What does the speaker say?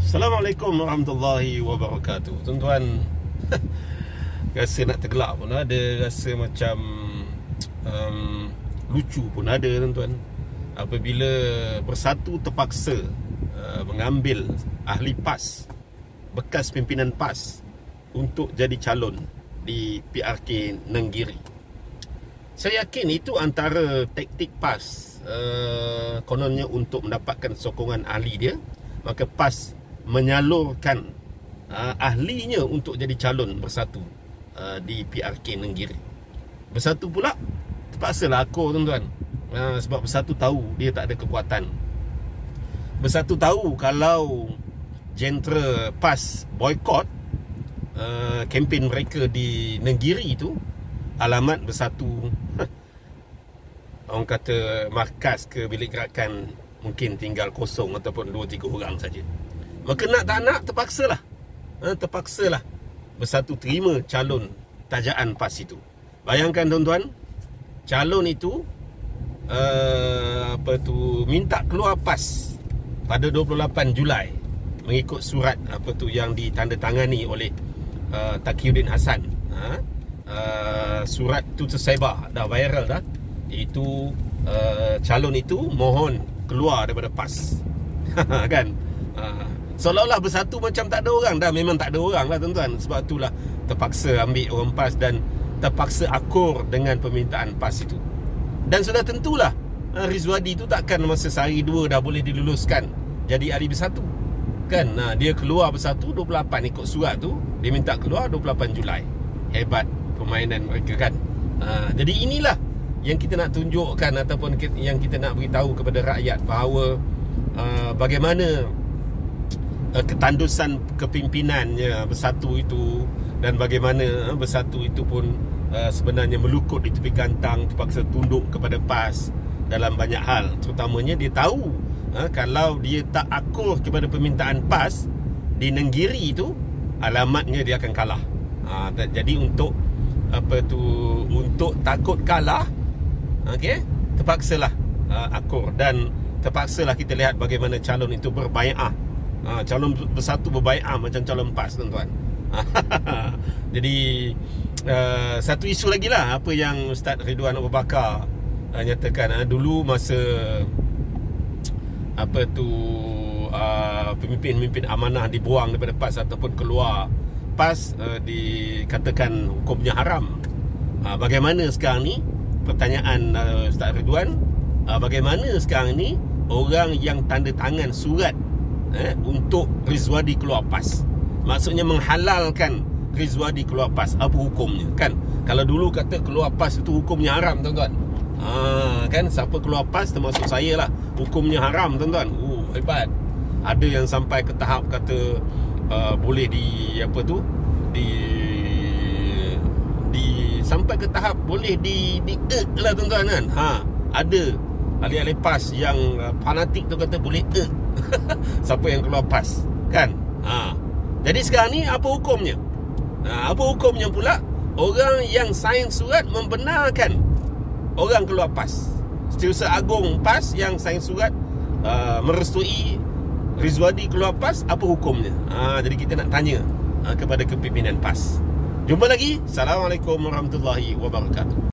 Assalamualaikum warahmatullahi wabarakatuh. Tuan-tuan Rasa nak tergelak pun ada Rasa macam um, Lucu pun ada tuan-tuan. Apabila bersatu terpaksa uh, Mengambil ahli PAS Bekas pimpinan PAS Untuk jadi calon Di PRK Nenggiri. Saya yakin itu antara taktik PAS uh, Kononnya untuk mendapatkan sokongan ahli dia. Maka PAS menyalurkan uh, ahlinya untuk jadi calon bersatu uh, di PRK Nenggiri. Bersatu pula terpaksalah aku tuan-tuan. Uh, sebab bersatu tahu dia tak ada kekuatan. Bersatu tahu kalau jentera PAS boykot uh, kempen mereka di Nenggiri itu alamat bersatu orang kata markas ke bilik gerakan mungkin tinggal kosong ataupun 2 3 orang saja. Maka nak tak nak terpaksalah. Ha, terpaksalah bersatu terima calon tajaan PAS itu. Bayangkan tuan-tuan, calon itu uh, apa tu minta keluar PAS pada 28 Julai mengikut surat apa tu yang ditandatangani oleh uh, Taqiyuddin Hasan. Ha? Uh, surat tu tersebar dah viral dah. Itu uh, calon itu mohon keluar daripada PAS. kan? Uh, Seolah-olah bersatu macam tak ada orang. Dah memang tak ada orang lah tuan-tuan. Sebab itulah terpaksa ambil orang PAS Dan terpaksa akur dengan permintaan PAS itu. Dan sudah tentulah ah, Rizwadi tu takkan masa sehari dua dah boleh diluluskan Jadi ahli bersatu. Kan? Nah, dia keluar bersatu 28 ikut surat tu. Dia minta keluar 28 Julai. Hebat permainan mereka kan? Ha, Jadi inilah yang kita nak tunjukkan Ataupun yang kita nak beritahu kepada rakyat Bahawa uh, bagaimana uh, ketandusan kepimpinannya bersatu itu dan bagaimana uh, bersatu itu pun uh, sebenarnya melukut di tepi gantang terpaksa tunduk kepada PAS dalam banyak hal. Terutamanya dia tahu uh, kalau dia tak akur kepada permintaan PAS di Nenggiri itu alamatnya dia akan kalah. Uh, jadi untuk apa tu untuk takut kalah okey terpaksalah uh, akur. Dan terpaksalah kita lihat bagaimana calon itu berbaiat ha, calon bersatu berbaiat macam calon PAS tuan-tuan. Jadi uh, satu isu lagi lah apa yang Ustaz Ridwan Abu Bakar uh, nyatakan uh, dulu masa apa tu uh, pemimpin-pemimpin amanah dibuang daripada PAS ataupun keluar PAS uh, dikatakan hukumnya haram. Uh, bagaimana sekarang ni? Pertanyaan uh, Ustaz Ridwan, uh, bagaimana sekarang ni orang yang tanda tangan surat eh, untuk Rizwadi keluar PAS. Maksudnya menghalalkan Rizwadi keluar PAS. Apa hukumnya? Kan? Kalau dulu kata keluar PAS itu hukumnya haram, tuan-tuan. Ha, kan siapa keluar PAS termasuk saya lah. Hukumnya haram, tuan-tuan. Uh, hebat. Ada yang sampai ke tahap kata uh, boleh di apa tu? Di di sampai ke tahap boleh di di lah tuan-tuan kan. Ha, ada ahli-ahli PAS yang uh, fanatik tu kata boleh eh siapa yang keluar PAS kan? Ha. jadi sekarang ni apa hukumnya? Ha, apa hukumnya pula? Orang yang sign surat membenarkan orang keluar PAS. Setiausaha Agung PAS yang sign surat uh, merestui Rizwadi keluar PAS apa hukumnya? Ha, jadi kita nak tanya uh, kepada kepimpinan PAS. Jumpa lagi. Assalamualaikum warahmatullahi wabarakatuh